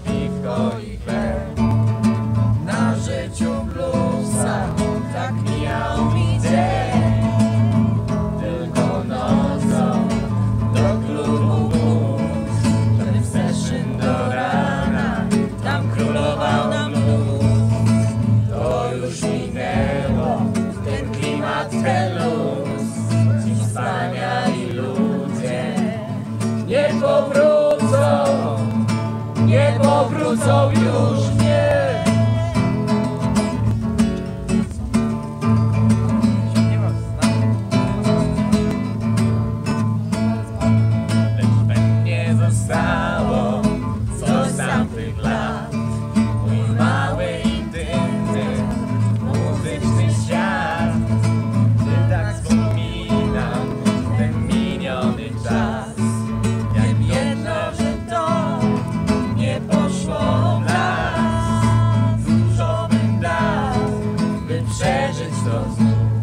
Pico chodzą już. Jesus.